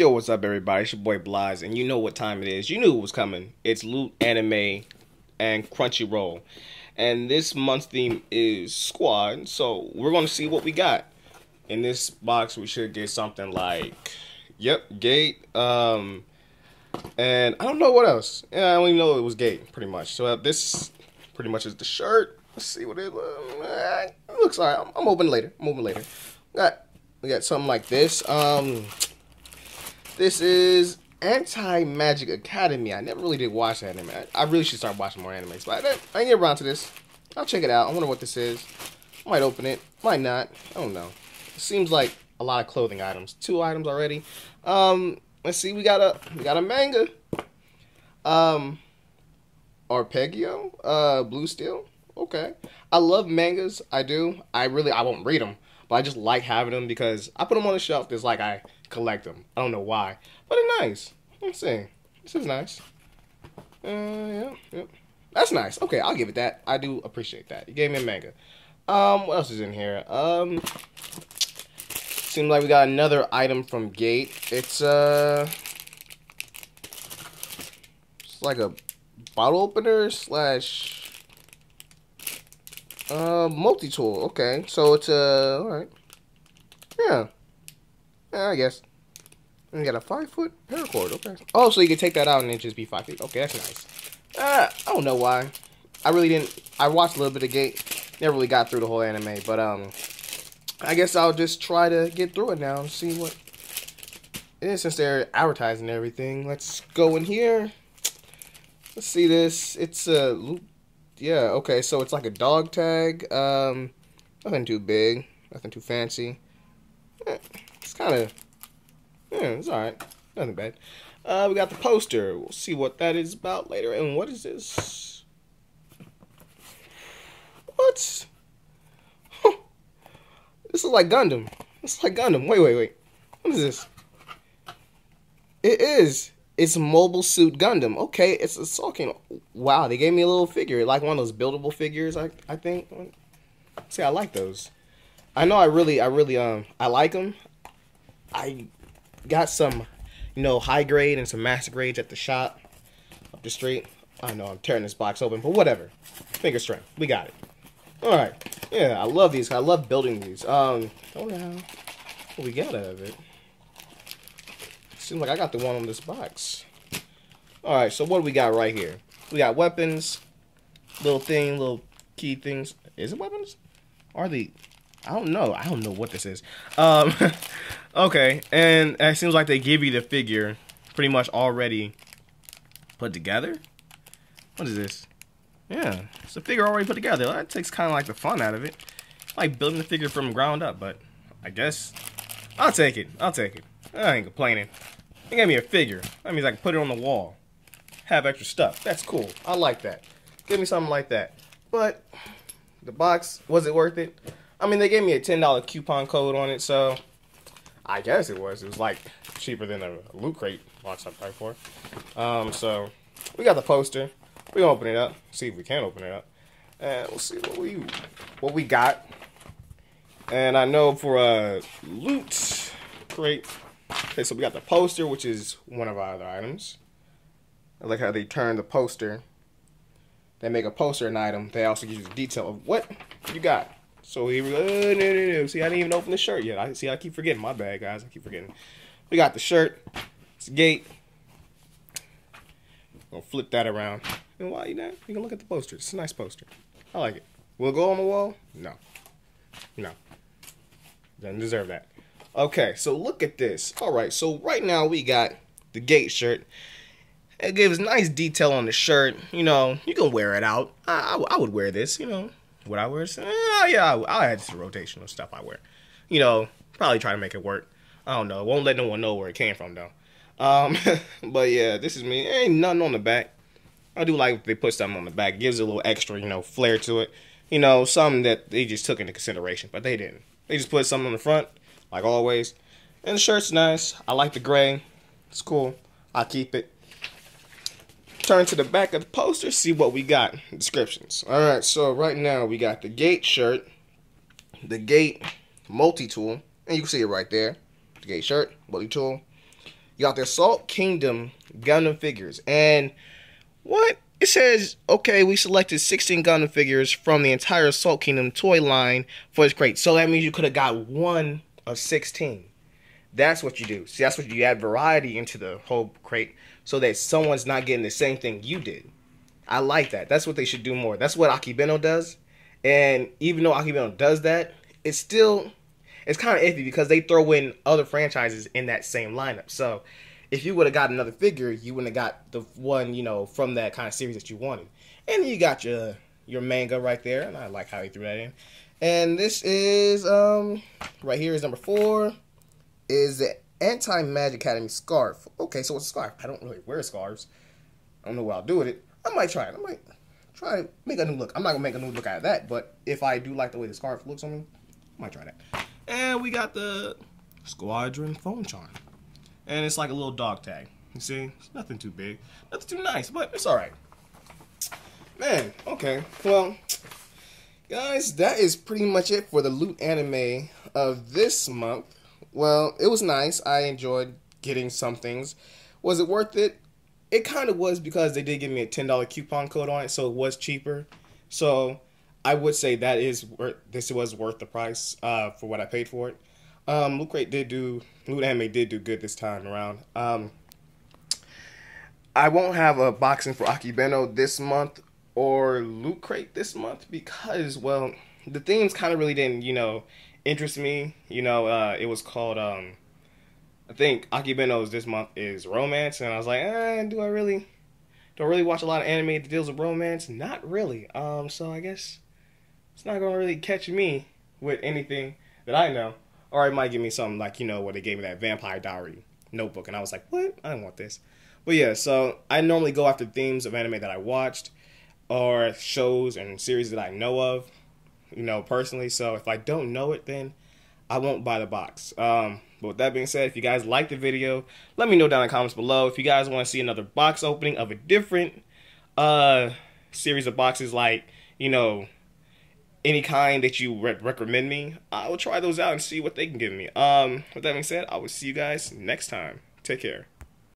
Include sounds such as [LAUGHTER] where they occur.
Yo, what's up, everybody? It's your boy Blaz, and you know what time it is. You knew it was coming. It's Loot Anime and Crunchyroll. And this month's theme is Squad, so we're going to see what we got. In this box, we should get something like, yep, Gate, um, and I don't know what else. Yeah, I don't even know it was Gate, pretty much. So uh, this pretty much is the shirt. Let's see what it, uh, it looks like. I'm, I'm open later. I'm open later. We Got, we got something like this. Um... This is Anti Magic Academy. I never really did watch anime. I, really should start watching more animes, but I I get around to this. I'll check it out. I wonder what this is. Might open it. Might not. I don't know. It seems like a lot of clothing items. Two items already. Um, let's see. We got a we got a manga. Um, Arpeggio. Uh, Blue Steel. Okay. I love mangas. I do. I really I won't read them, but I just like having them because I put them on the shelf. It's like I collect them. I don't know why, but they're nice. Let's see. This is nice. Uh, yeah, yeah. That's nice. Okay, I'll give it that. I do appreciate that. You gave me a manga. Um, what else is in here? Um, seems like we got another item from Gate. It's uh, it's like a bottle opener slash uh multi tool. Okay, so it's uh, all right. Yeah. Yeah, I guess. And you got a five foot paracord. Okay. Oh, so you can take that out and it just be five feet. Okay, that's nice. Uh, I don't know why. I really didn't. I watched a little bit of Gate. Never really got through the whole anime, but um, I guess I'll just try to get through it now and see what it is since they're advertising everything. Let's go in here. Let's see this. It's a uh, yeah. Okay, so it's like a dog tag. Um, nothing too big. Nothing too fancy. Eh it's kind of, yeah, it's alright. Nothing bad. Uh, we got the poster. We'll see what that is about later. And what is this? What? This is like Gundam. Is like Gundam. Wait, wait, wait. What is this? It is. It's Mobile Suit Gundam. Okay, it's a talking. Wow, they gave me a little figure, like one of those buildable figures. I I think. See, I like those. I know I really, I really, um, I like them. I got some, you know, high grade and some master grades at the shop up the street. I know I'm tearing this box open, but whatever. Finger strength. We got it. All right. Yeah, I love these. I love building these. Um, know how what we got out of it. Seems like I got the one on this box. All right. So what do we got right here? We got weapons, little thing, little key things. Is it weapons? Are they? I don't know. I don't know what this is. Um, [LAUGHS] okay, and it seems like they give you the figure pretty much already put together. What is this? Yeah, it's a figure already put together. That takes kind of like the fun out of it. Like building the figure from ground up, but I guess I'll take it. I'll take it. I ain't complaining. They gave me a figure. That means I can put it on the wall. Have extra stuff. That's cool. I like that. Give me something like that. But the box, was it worth it? I mean, they gave me a ten dollar coupon code on it, so I guess it was. It was like cheaper than a loot crate box I paid for. Um, so we got the poster. We gonna open it up. See if we can open it up, and we'll see what we what we got. And I know for a loot crate. Okay, so we got the poster, which is one of our other items. I like how they turn the poster. They make a poster an item. They also give you the detail of what you got. So here we go. No, no, no. See, I didn't even open the shirt yet. I see. I keep forgetting. My bad, guys. I keep forgetting. We got the shirt. It's a gate. Gonna flip that around. And while you know, you can look at the poster. It's a nice poster. I like it. Will it go on the wall? No. No. Doesn't deserve that. Okay, so look at this. All right, so right now we got the gate shirt. It gives nice detail on the shirt. You know, you can wear it out. I, I, I would wear this. You know, would I wear? Uh, yeah, I'll, I'll add some rotational stuff I wear. You know, probably try to make it work. I don't know. Won't let no one know where it came from though. Um, [LAUGHS] but yeah, this is me. Ain't nothing on the back. I do like if they put something on the back. Gives a little extra, you know, flair to it. You know, something that they just took into consideration, but they didn't. They just put something on the front, like always. And the shirt's nice. I like the gray. It's cool. I keep it turn to the back of the poster, see what we got. Descriptions. All right, so right now we got the Gate shirt, the Gate multi-tool, and you can see it right there. The Gate shirt, multi-tool. You got the Assault Kingdom Gundam figures. And what? It says, okay, we selected 16 Gundam figures from the entire Assault Kingdom toy line for this crate. So that means you could have got one of 16. That's what you do. See, that's what you add variety into the whole crate so that someone's not getting the same thing you did. I like that. That's what they should do more. That's what Akibento does. And even though Akibento does that, it's still it's kind of iffy because they throw in other franchises in that same lineup. So if you would have got another figure, you wouldn't have got the one you know from that kind of series that you wanted. And you got your your manga right there, and I like how he threw that in. And this is um right here is number four is the Anti Magic Academy scarf. Okay, so it's a scarf. I don't really wear scarves. I don't know what I'll do with it. I might try it. I might try to make a new look. I'm not gonna make a new look out of that, but if I do like the way the scarf looks on me, I might try that. And we got the Squadron phone charm. And it's like a little dog tag. You see? It's nothing too big. Nothing too nice, but it's alright. Man, okay. Well, guys, that is pretty much it for the loot anime of this month. Well, it was nice. I enjoyed getting some things. Was it worth it? It kind of was because they did give me a $10 coupon code on it, so it was cheaper. So I would say that is worth, this was worth the price uh, for what I paid for it. Um, Loot Crate did do Loot Anime did do good this time around. Um, I won't have a boxing for Akibento this month or Loot Crate this month because well the themes kind of really didn't you know interest me. You know uh, it was called um, I think Akibento's this month is romance and I was like eh, do I really don't really watch a lot of anime that deals with romance? Not really. Um, so I guess it's not gonna really catch me with anything that I know. Or it might give me something like, you know, where they gave me that Vampire Diary notebook and I was like, what? I don't want this. But yeah, so I normally go after themes of anime that I watched or shows and series that I know of, you know, personally. So if I don't know it, then I won't buy the box. Um, but with that being said, if you guys like the video, let me know down in the comments below. If you guys want to see another box opening of a different uh, series of boxes like, you know, any kind that you re- recommend me, I will try those out and see what they can give me. Um, with that being said, I will see you guys next time. Take care.